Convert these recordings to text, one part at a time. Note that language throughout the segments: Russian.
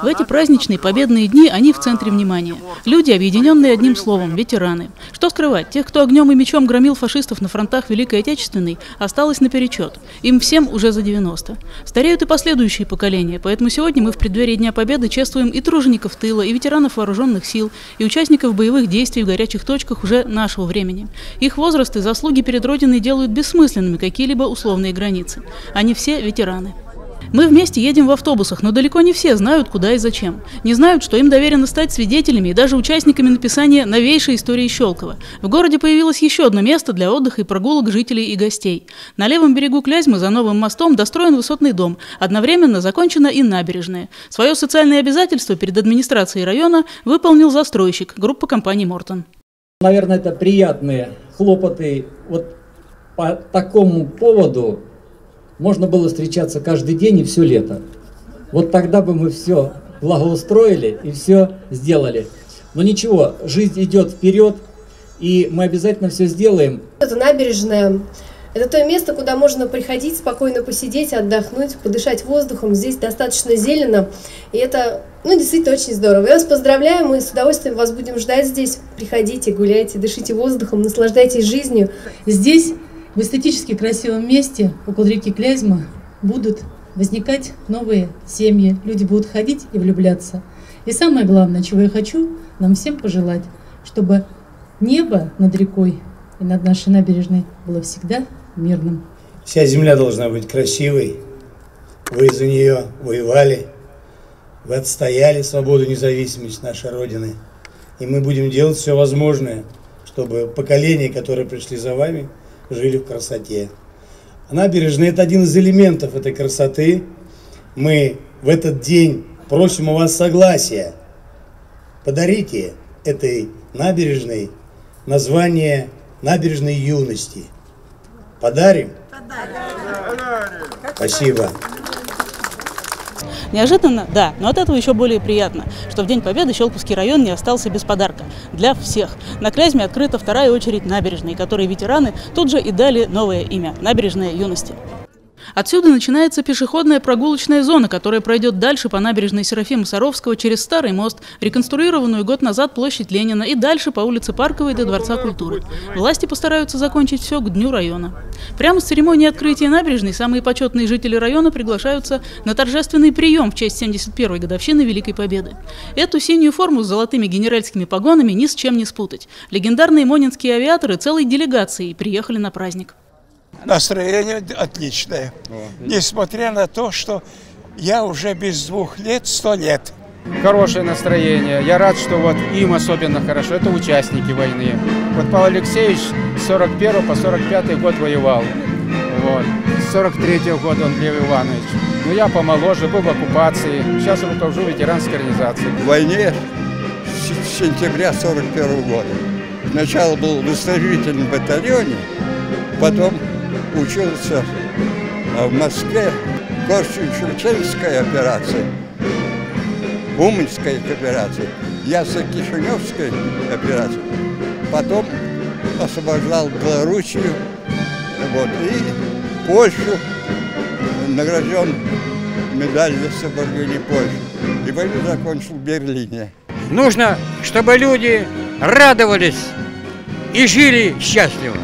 В эти праздничные победные дни они в центре внимания. Люди, объединенные одним словом – ветераны. Что скрывать, тех, кто огнем и мечом громил фашистов на фронтах Великой Отечественной, осталось наперечет. Им всем уже за 90. Стареют и последующие поколения, поэтому сегодня мы в преддверии Дня Победы чествуем и тружеников тыла, и ветеранов вооруженных сил, и участников боевых действий в горячих точках уже нашего времени. Их возраст и заслуги перед Родиной делают бессмысленными какие-либо условные границы. Они все ветераны. Мы вместе едем в автобусах, но далеко не все знают, куда и зачем. Не знают, что им доверено стать свидетелями и даже участниками написания новейшей истории Щелкова. В городе появилось еще одно место для отдыха и прогулок жителей и гостей. На левом берегу Клязьмы за новым мостом достроен высотный дом. Одновременно закончена и набережная. Свое социальное обязательство перед администрацией района выполнил застройщик, группа компании «Мортон». Наверное, это приятные хлопоты вот по такому поводу можно было встречаться каждый день и все лето. Вот тогда бы мы все благоустроили и все сделали. Но ничего, жизнь идет вперед, и мы обязательно все сделаем. Это набережная. Это то место, куда можно приходить, спокойно посидеть, отдохнуть, подышать воздухом. Здесь достаточно зелено, и это ну, действительно очень здорово. Я вас поздравляю, мы с удовольствием вас будем ждать здесь. Приходите, гуляйте, дышите воздухом, наслаждайтесь жизнью. Здесь в эстетически красивом месте около реки Клязьма будут возникать новые семьи, люди будут ходить и влюбляться. И самое главное, чего я хочу нам всем пожелать, чтобы небо над рекой и над нашей набережной было всегда мирным. Вся земля должна быть красивой. Вы за нее воевали, вы отстояли свободу, независимость нашей Родины. И мы будем делать все возможное, чтобы поколения, которые пришли за вами, жили в красоте. А набережная – это один из элементов этой красоты. Мы в этот день просим у вас согласия. Подарите этой набережной название набережной юности. Подарим? Подарим. Спасибо. Неожиданно, да, но от этого еще более приятно, что в День Победы Щелковский район не остался без подарка. Для всех. На Клязьме открыта вторая очередь набережной, которой ветераны тут же и дали новое имя – Набережная юности. Отсюда начинается пешеходная прогулочная зона, которая пройдет дальше по набережной Серафима Саровского через Старый мост, реконструированную год назад площадь Ленина и дальше по улице Парковой до Дворца культуры. Власти постараются закончить все к дню района. Прямо с церемонии открытия набережной самые почетные жители района приглашаются на торжественный прием в честь 71-й годовщины Великой Победы. Эту синюю форму с золотыми генеральскими погонами ни с чем не спутать. Легендарные монинские авиаторы целой делегацией приехали на праздник. Настроение отличное. Несмотря на то, что я уже без двух лет, сто лет. Хорошее настроение. Я рад, что вот им особенно хорошо. Это участники войны. Вот Павел Алексеевич с 41 по 45 год воевал. Вот. С 43 -го года он Лев Иванович. Ну, я помоложе, был в оккупации. Сейчас руковожу ветеранской организацией. В войне с сентября 41 года. Сначала был в истребительном батальоне, потом учился в Москве Корсунь-Шевченская операция, Уманская операция, Ясо-Кишиневская операция. Потом освобождал Белоруссию вот, и Польшу, награжден медаль за освобождение Польши. И войну закончил в Берлине. Нужно, чтобы люди радовались и жили счастливо.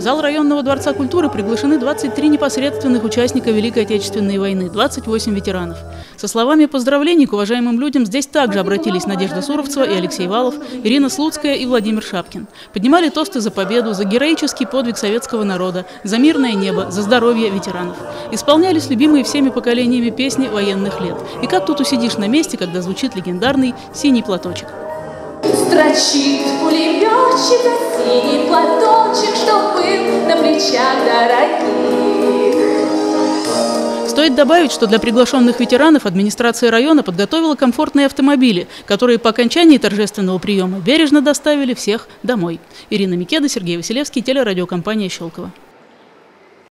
В зал районного дворца культуры приглашены 23 непосредственных участника Великой Отечественной войны, 28 ветеранов. Со словами поздравлений к уважаемым людям здесь также обратились Надежда Суровцева и Алексей Валов, Ирина Слуцкая и Владимир Шапкин. Поднимали тосты за победу, за героический подвиг советского народа, за мирное небо, за здоровье ветеранов. Исполнялись любимые всеми поколениями песни военных лет. И как тут усидишь на месте, когда звучит легендарный «Синий платочек». Строчит пулеметчик, синий платочек, Стоит добавить, что для приглашенных ветеранов администрация района подготовила комфортные автомобили, которые по окончании торжественного приема бережно доставили всех домой. Ирина Микеда, Сергей Василевский, телерадиокомпания «Щелково».